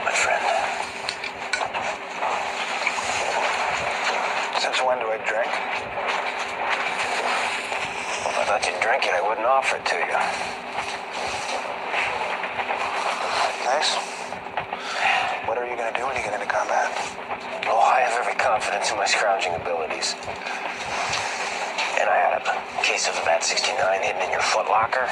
my friend. Since when do I drink? If I thought you'd drink it, I wouldn't offer it to you. Thanks. What are you gonna do when you get into combat? Oh, I have every confidence in my scrounging abilities. And I had a case of the Vat 69 hidden in your footlocker.